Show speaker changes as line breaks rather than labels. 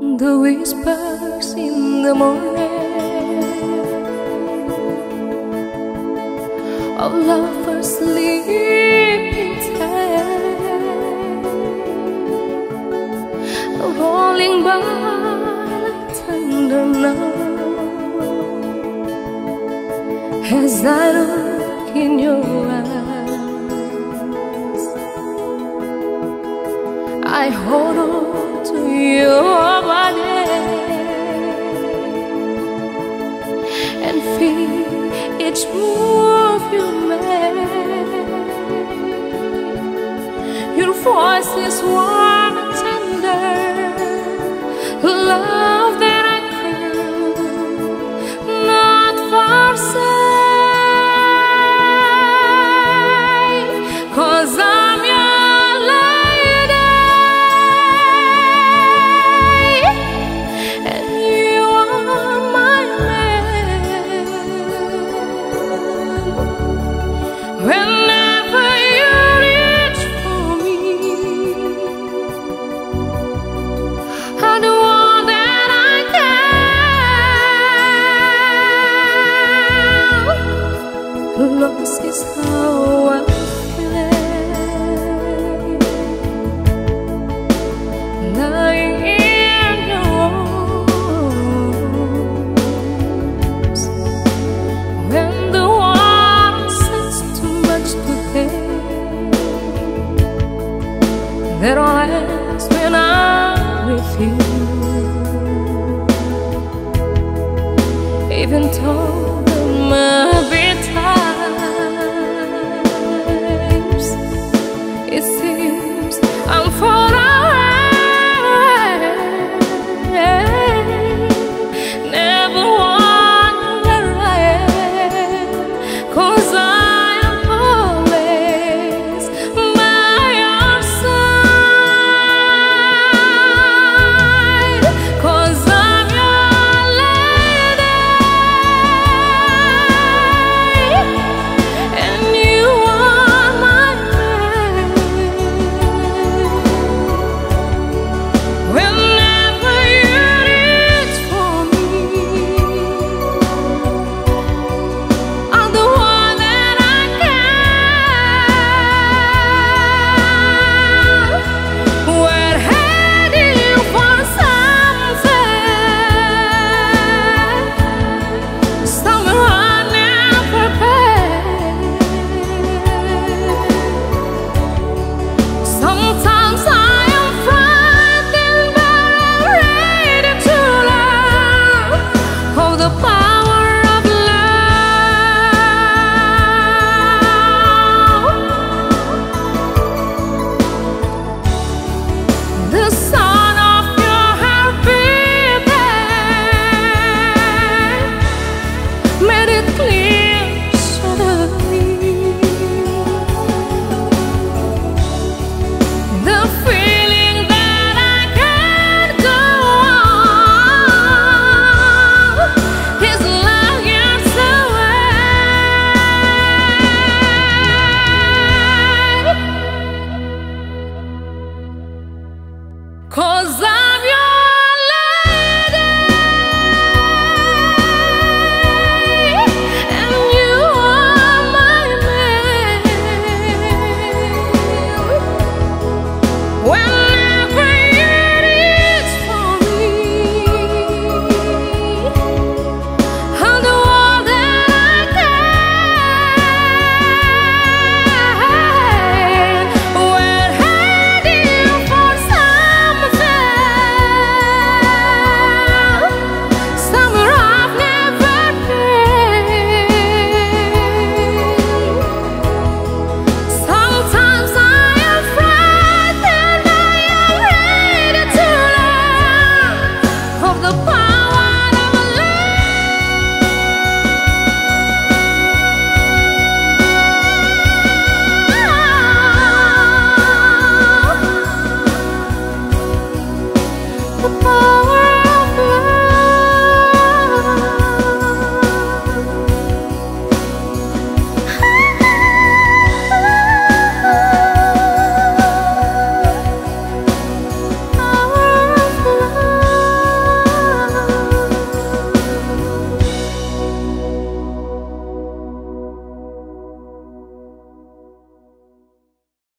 The whispers in the morning Of lovers sleeping tight Rolling by like tender now As I look in your eyes? I hold on to you feel each move you make. Your voice is wild. Cause